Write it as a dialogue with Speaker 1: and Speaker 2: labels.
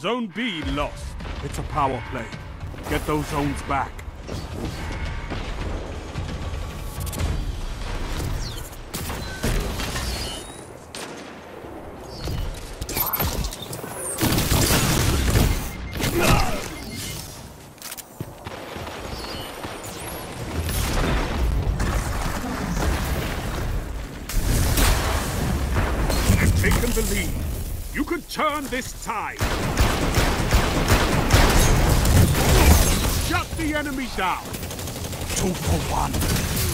Speaker 1: Zone B lost. It's a power play. Get those zones back. Taken the lead. You could turn this tide. Shut the enemy down. Two for one.